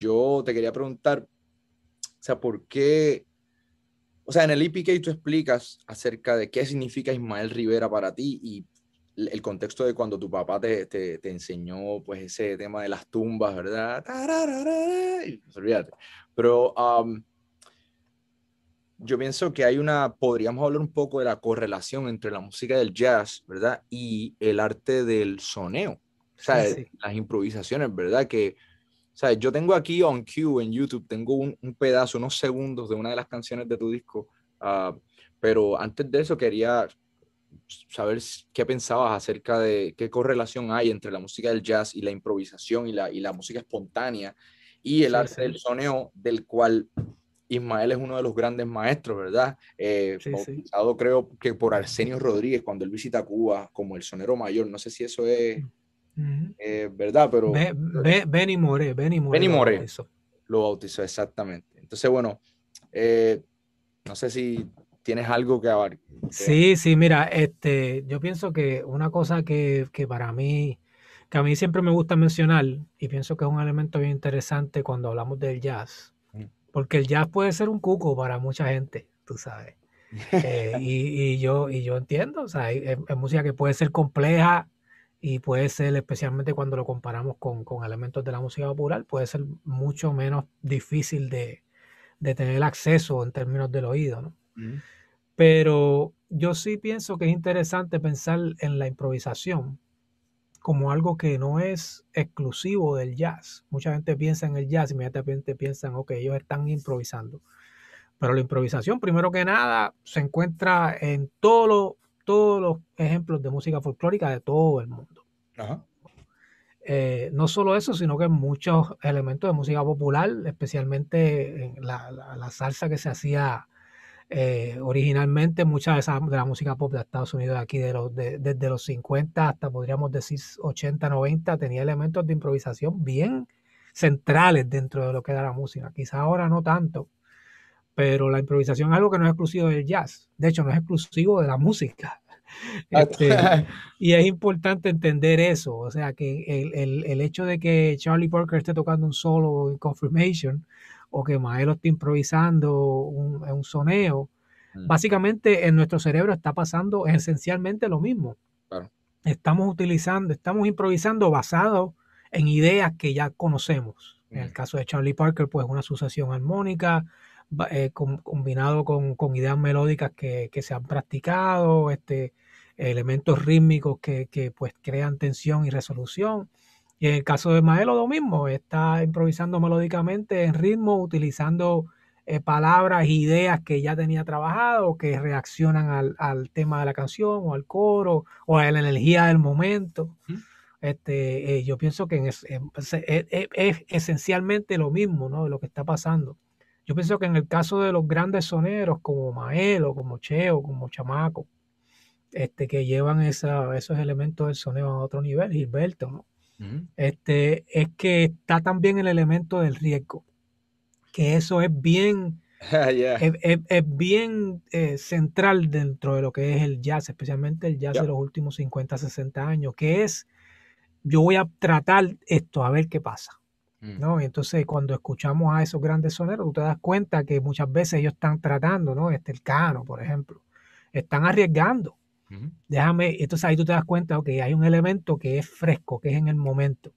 yo te quería preguntar, o sea, ¿por qué? O sea, en el EPK tú explicas acerca de qué significa Ismael Rivera para ti y el contexto de cuando tu papá te, te, te enseñó pues ese tema de las tumbas, ¿verdad? Olvídate. Pero yo pienso que hay una, podríamos hablar un poco de la correlación entre la música del jazz, ¿verdad? Y el arte del soneo, o sea, las improvisaciones, ¿verdad? Que, sea, yo tengo aquí on cue en YouTube, tengo un, un pedazo, unos segundos de una de las canciones de tu disco, uh, pero antes de eso quería saber qué pensabas acerca de qué correlación hay entre la música del jazz y la improvisación y la, y la música espontánea y el arte del soneo, del cual Ismael es uno de los grandes maestros, ¿verdad? Eh, creo que por Arsenio Rodríguez cuando él visita Cuba como el sonero mayor, no sé si eso es eh, verdad, pero... Benny More, Benny More. Benny More lo bautizó, exactamente. Entonces, bueno, eh, no sé si tienes algo que abarcar. Sí, sí, mira, este, yo pienso que una cosa que, para mí, que a mí siempre me gusta mencionar, y pienso que es un elemento bien interesante cuando hablamos del jazz, mm. porque el jazz puede ser un cuco para mucha gente, tú sabes. Eh, y, yo, y yo entiendo, o sea, es, música que puede ser compleja y puede ser, especialmente cuando lo comparamos con, elementos de la música popular, puede ser mucho menos difícil de, tener acceso en términos del oído, ¿no? Mm. Pero yo sí pienso que es interesante pensar en la improvisación como algo que no es exclusivo del jazz. Mucha gente piensa en el jazz y inmediatamente piensan, ok, ellos están improvisando. Pero la improvisación, primero que nada, se encuentra en todos los ejemplos de música folclórica de todo el mundo. Eh, no solo eso, sino que muchos elementos de música popular, especialmente en la salsa que se hacía eh, originalmente mucha de, esa, de la música pop de Estados Unidos, aquí de los, desde los 50 hasta podríamos decir 80, 90, tenía elementos de improvisación bien centrales dentro de lo que era la música. Quizá ahora no tanto, pero la improvisación es algo que no es exclusivo del jazz. De hecho, no es exclusivo de la música. Ah, este, y es importante entender eso. O sea, que el, el, el, hecho de que Charlie Parker esté tocando un solo en Confirmation o que Maelo esté improvisando un, un soneo. Mm. Básicamente en nuestro cerebro está pasando esencialmente lo mismo. Estamos utilizando, estamos improvisando basado en ideas que ya conocemos. En el mm. caso de Charlie Parker, pues una sucesión armónica eh, combinado con, ideas melódicas que, se han practicado, este, elementos rítmicos que, que pues crean tensión y resolución. Y en el caso de Maelo, lo mismo, está improvisando melódicamente en ritmo, utilizando eh, palabras e ideas que ya tenía trabajado, que reaccionan al, tema de la canción o al coro o a la energía del momento. Este, eh, yo pienso que es, esencialmente lo mismo, ¿no? Lo que está pasando. Yo pienso que en el caso de los grandes soneros como Maelo, como Cheo, como Chamaco, este, que llevan esos elementos del soneo a otro nivel, Gilberto, ¿no? este, es que está también el elemento del riesgo, que eso es bien, es, bien eh, central dentro de lo que es el jazz, especialmente el jazz de los últimos 50, 60 años, que es, yo voy a tratar esto, a ver qué pasa. Mm. ¿no? Y entonces cuando escuchamos a esos grandes soneros, tú te das cuenta que muchas veces ellos están tratando, ¿no? Este, el cano, por ejemplo, están arriesgando Déjame, entonces ahí tú te das cuenta, que hay un elemento que es fresco, que es en el momento.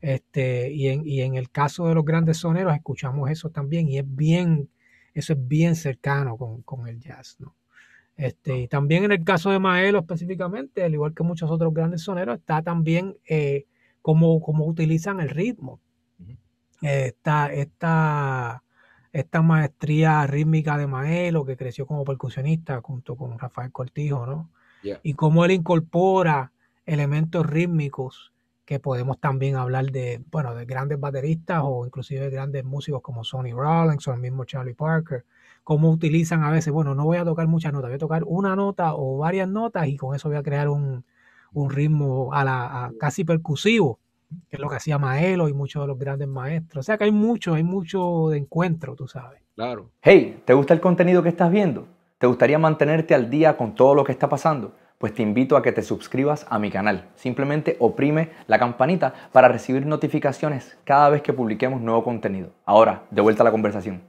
Este, y, en, y en el caso de los grandes soneros escuchamos eso también y es bien, eso es bien cercano con, el jazz, ¿no? Este, y también en el caso de Maelo específicamente, al igual que muchos otros grandes soneros, está también eh, cómo, utilizan el ritmo. Está, esta, esta maestría rítmica de Maelo, que creció como percusionista junto con Rafael Cortijo, ¿no? Y cómo él incorpora elementos rítmicos que podemos también hablar de, bueno, de grandes bateristas o inclusive de grandes músicos como Sonny Rollins o el mismo Charlie Parker, cómo utilizan a veces, bueno, no voy a tocar muchas notas, voy a tocar una nota o varias notas y con eso voy a crear un, ritmo a la casi percusivo que es lo que hacía Maelo y muchos de los grandes maestros. O sea que hay mucho, hay mucho de encuentro, tú sabes. Claro. Hey, ¿te gusta el contenido que estás viendo? ¿Te gustaría mantenerte al día con todo lo que está pasando? pues te invito a que te suscribas a mi canal. Simplemente oprime la campanita para recibir notificaciones cada vez que publiquemos nuevo contenido. Ahora, de vuelta a la conversación.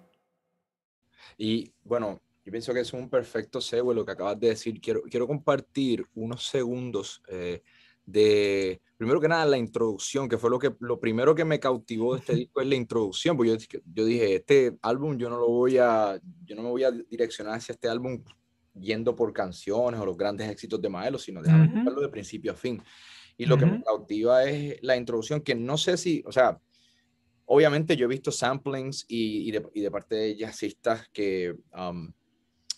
Y bueno, yo pienso que es un perfecto segue lo que acabas de decir. Quiero, quiero compartir unos segundos eh, de, primero que nada, la introducción, que fue lo, que, lo primero que me cautivó de este disco, es la introducción, porque yo, yo dije, este álbum yo no lo voy a, yo no me voy a direccionar hacia este álbum yendo por canciones o los grandes éxitos de Maelo, sino de uh de principio a fin. Y lo que me cautiva es la introducción, que no sé si, o sea, obviamente yo he visto samplings y, y, de, y de, parte de jazzistas que, um,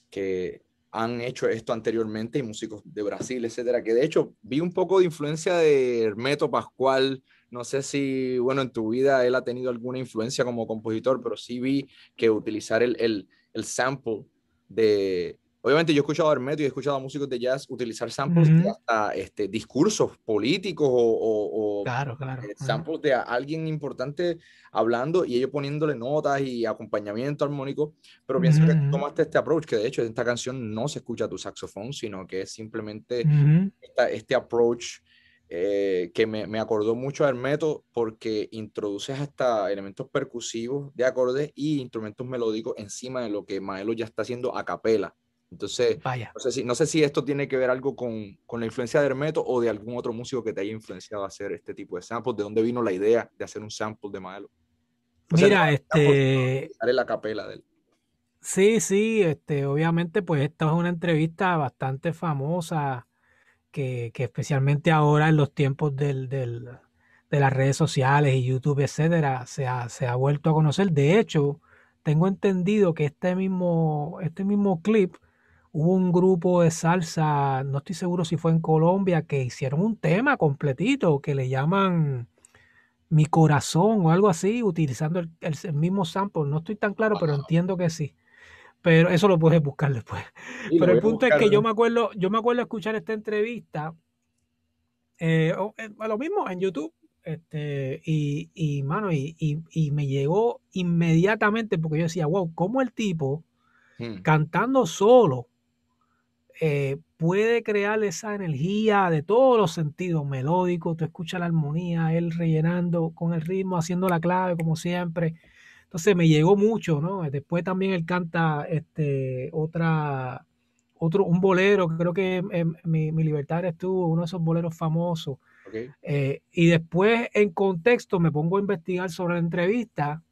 que han hecho esto anteriormente y músicos de Brasil, etcétera, que de hecho vi un poco de influencia de Hermeto Pascual, no sé si, bueno, en tu vida él ha tenido alguna influencia como compositor, pero sí vi que utilizar el, el, el sample de, Obviamente yo he escuchado a Hermeto y he escuchado a músicos de jazz utilizar samples de hasta este, discursos políticos o, claro, claro. Eh, samples de alguien importante hablando y ellos poniéndole notas y acompañamiento armónico, pero pienso que tomaste este approach, que de hecho en esta canción no se escucha tu saxofón, sino que es simplemente este approach eh, que me, me, acordó mucho a Hermeto porque introduces hasta elementos percusivos de acordes y instrumentos melódicos encima de lo que Maelo ya está haciendo a capela. Entonces, No, sé si, no sé si esto tiene que ver algo con, con, la influencia de Hermeto o de algún otro músico que te haya influenciado a hacer este tipo de samples. ¿De dónde vino la idea de hacer un sample de Maelo? Mira, este... la capela de él. Sí, sí, este, obviamente, pues esta es una entrevista bastante famosa que, que especialmente ahora en los tiempos del, del, de las redes sociales y YouTube, etcétera, se ha, se ha vuelto a conocer. De hecho, tengo entendido que este mismo, este mismo clip hubo un grupo de salsa, no estoy seguro si fue en Colombia, que hicieron un tema completito que le llaman Mi Corazón o algo así, utilizando el, mismo sample. No estoy tan claro, pero entiendo que sí. Pero eso lo puedes buscar después. pero el punto es que yo me acuerdo, yo me acuerdo escuchar esta entrevista, eh, eh, lo mismo en YouTube, este, y, y mano, y, y, me llegó inmediatamente porque yo decía, wow, ¿cómo el tipo hmm. cantando solo eh, puede crear esa energía de todos los sentidos, melódico, tú escuchas la armonía, él rellenando con el ritmo, haciendo la clave como siempre. Entonces me llegó mucho, ¿no? Después también él canta este, otra, otro, un bolero, creo que mi, mi, Libertad estuvo, uno de esos boleros famosos. Eh, y después en contexto me pongo a investigar sobre la entrevista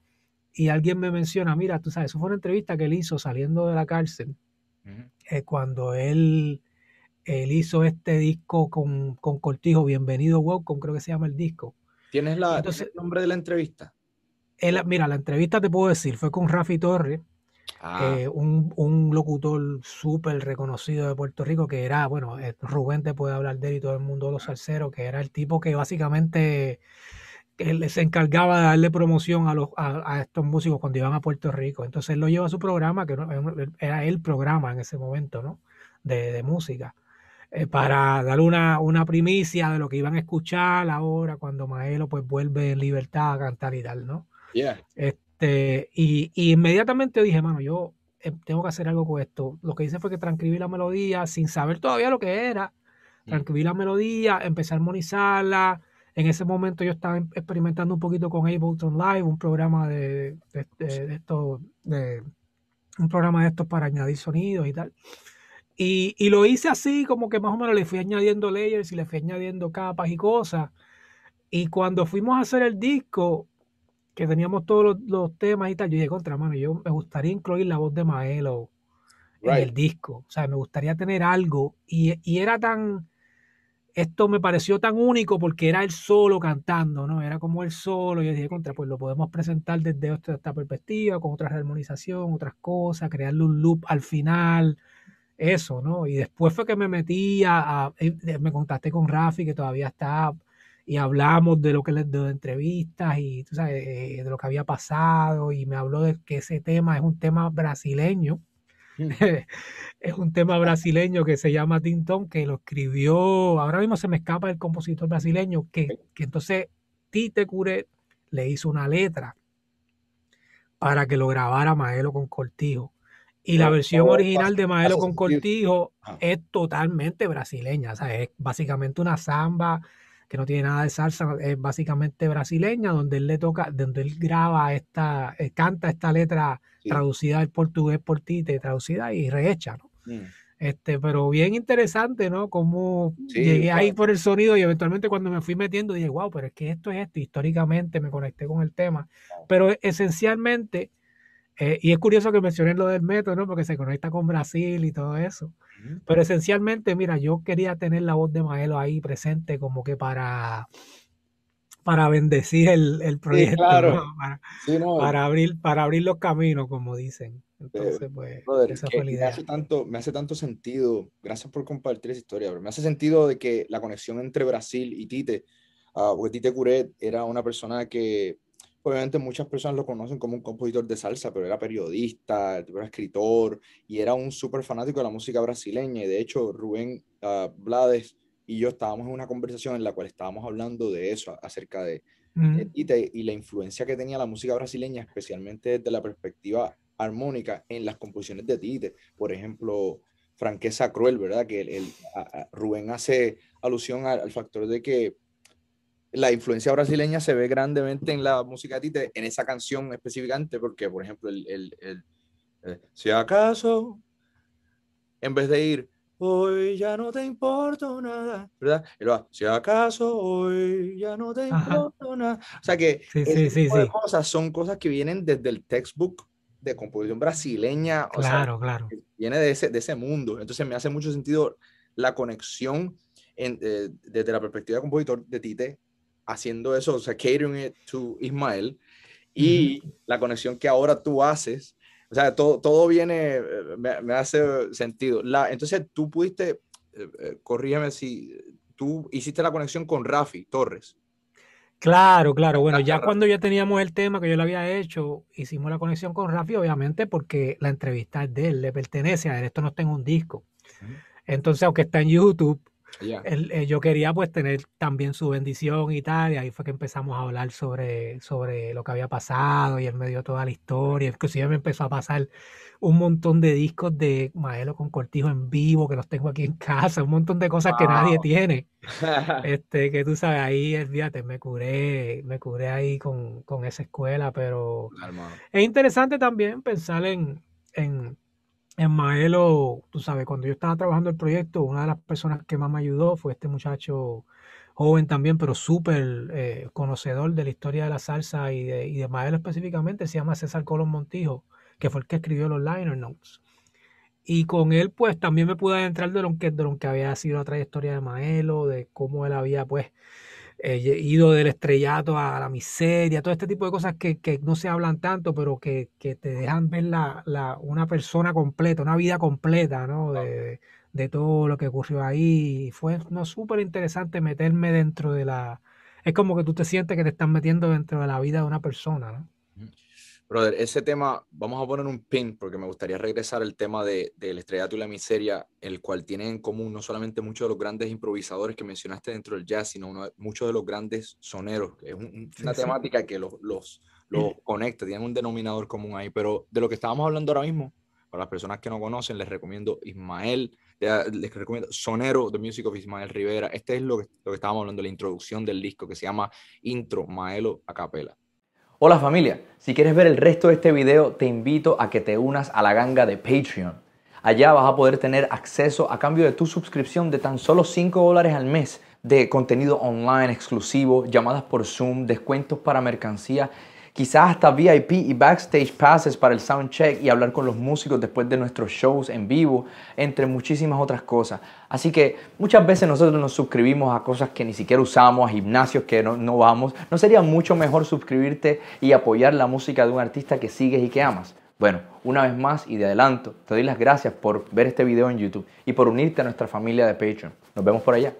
y alguien me menciona, mira, tú sabes, eso fue una entrevista que él hizo saliendo de la cárcel eh, cuando él, él, hizo este disco con, con Cortijo, Bienvenido Welcome, creo que se llama el disco. ¿Tienes, la, el nombre de la entrevista? mira, la entrevista te puedo decir, fue con Rafi Torres, ah. eh, un, un, locutor súper reconocido de Puerto Rico, que era, bueno, eh, Rubén te puede hablar de él y todo el mundo los salseros, que era el tipo que básicamente él se encargaba de darle promoción a, los, a, estos músicos cuando iban a Puerto Rico. Entonces él lo lleva a su programa, que era el programa en ese momento, ¿no? De, de música, eh, para dar una, una, primicia de lo que iban a escuchar ahora cuando Maelo pues vuelve en libertad a cantar y tal, ¿no? Este, y, y, inmediatamente dije, mano, yo eh, tengo que hacer algo con esto. Lo que hice fue que transcribí la melodía sin saber todavía lo que era. Mm. Transcribí la melodía, empecé a armonizarla, en ese momento yo estaba experimentando un poquito con Ableton Live, un programa de, de, esto, de, un programa de estos para añadir sonidos y tal. Y, y, lo hice así, como que más o menos le fui añadiendo layers y le fui añadiendo capas y cosas. Y cuando fuimos a hacer el disco, que teníamos todos los, temas y tal, yo dije, contra mano, yo me gustaría incluir la voz de Maelo en el disco. O sea, me gustaría tener algo. Y, y era tan esto me pareció tan único porque era él solo cantando, ¿no? Era como él solo. Yo dije, contra, pues lo podemos presentar desde esta, perspectiva, con otra armonización, otras cosas, crearle un loop al final, eso, ¿no? Y después fue que me metí a, eh, me contacté con Rafi, que todavía está, y hablamos de lo que les de entrevistas y, tú sabes, eh, de lo que había pasado, y me habló de que ese tema es un tema brasileño. es un tema brasileño que se llama Tintón, que lo escribió, ahora mismo se me escapa el compositor brasileño, que, que entonces Tite Cure le hizo una letra para que lo grabara Maelo con Cortijo. Y la versión original de Maelo con Cortijo es totalmente brasileña. O sea, es básicamente una samba que no tiene nada de salsa, es básicamente brasileña, donde él le toca, donde él graba esta, eh, canta esta letra traducida del portugués por Tite, traducida y rehecha, ¿no? Mm. Este, pero bien interesante, ¿no? Como llegué ahí por el sonido y eventualmente cuando me fui metiendo dije, wow, pero es que esto es esto. Históricamente me conecté con el tema. Pero esencialmente, eh, y es curioso que mencioné lo del método, ¿no? Porque se conecta con Brasil y todo eso. Pero esencialmente, mira, yo quería tener la voz de Maelo ahí presente como que para para bendecir el, proyecto, Para, abrir, para abrir los caminos, como dicen. Entonces, pues, esa fue la idea. Me hace, tanto, me hace tanto sentido, gracias por compartir esa historia, me hace sentido de que la conexión entre Brasil y Tite, uh, porque Tite Curet era una persona que, obviamente muchas personas lo conocen como un compositor de salsa, pero era periodista, era escritor y era un súper fanático de la música brasileña. Y de hecho, Rubén uh, Blades y yo estábamos en una conversación en la cual estábamos hablando de eso, acerca de, y la influencia que tenía la música brasileña, especialmente desde la perspectiva armónica en las composiciones de Tite. Por ejemplo, Franqueza Cruel, ¿verdad? Que el, Rubén hace alusión al, factor de que la influencia brasileña se ve grandemente en la música de Tite, en esa canción específicamente, porque, por ejemplo, el, el eh, si acaso, en vez de ir hoy ya no te importa nada, ¿verdad? Luego, si acaso hoy ya no te importa nada. O sea que sí, sí, cosas son cosas que vienen desde el textbook de composición brasileña. Claro, claro. Viene de ese, de ese mundo. Entonces me hace mucho sentido la conexión en, eh, desde la perspectiva de compositor de Tite, haciendo eso, o sea, catering it to Ismael, y la conexión que ahora tú haces o sea, todo, todo viene, eh, me, hace sentido. La, entonces, tú pudiste, eh, eh, corrígeme si tú hiciste la conexión con Rafi Torres. Claro, claro. Bueno, ya cuando ya teníamos el tema que yo le había hecho, hicimos la conexión con Rafi, obviamente, porque la entrevista es de él, le pertenece a él. Esto no está en un disco. Entonces, aunque está en YouTube, eh, yo quería pues tener también su bendición y tal, y ahí fue que empezamos a hablar sobre, sobre lo que había pasado y él me dio toda la historia, inclusive me empezó a pasar un montón de discos de Maelo con Cortijo en vivo que los tengo aquí en casa, un montón de cosas que nadie tiene, este, que tú sabes, ahí, fíjate, me curé, me curé ahí con, con esa escuela, pero es interesante también pensar en, en en Maelo, tú sabes, cuando yo estaba trabajando el proyecto, una de las personas que más me ayudó fue este muchacho joven también, pero súper eh, conocedor de la historia de la salsa y de, y de Maelo específicamente, se llama César Colón Montijo, que fue el que escribió los liner notes. Y con él, pues, también me pude adentrar de lo que, de lo que había sido la trayectoria de Maelo, de cómo él había, pues, eh, ido del estrellato a la miseria, todo este tipo de cosas que, no se hablan tanto, pero que, te dejan ver la, una persona completa, una vida completa, ¿no? De, todo lo que ocurrió ahí. Fue no, súper interesante meterme dentro de la... Es como que tú te sientes que te estás metiendo dentro de la vida de una persona, ¿no? Brother, ese tema, vamos a poner un pin porque me gustaría regresar al tema del de, estrellato y la miseria, el cual tiene en común no solamente muchos de los grandes improvisadores que mencionaste dentro del jazz, sino muchos de los grandes soneros. Es una temática que los, los, los conecta, tienen un denominador común ahí. Pero de lo que estábamos hablando ahora mismo, para las personas que no conocen, les recomiendo Ismael, les recomiendo Sonero, The Music of Ismael Rivera. Este es lo que, lo que estábamos hablando, la introducción del disco que se llama Intro Maelo a Capela. Hola familia, si quieres ver el resto de este video te invito a que te unas a la ganga de Patreon. Allá vas a poder tener acceso a cambio de tu suscripción de tan solo 5 dólares al mes de contenido online exclusivo, llamadas por Zoom, descuentos para mercancía quizás hasta VIP y backstage passes para el soundcheck y hablar con los músicos después de nuestros shows en vivo, entre muchísimas otras cosas. Así que muchas veces nosotros nos suscribimos a cosas que ni siquiera usamos, a gimnasios que no, no vamos. ¿No sería mucho mejor suscribirte y apoyar la música de un artista que sigues y que amas? Bueno, una vez más y de adelanto, te doy las gracias por ver este video en YouTube y por unirte a nuestra familia de Patreon. Nos vemos por allá.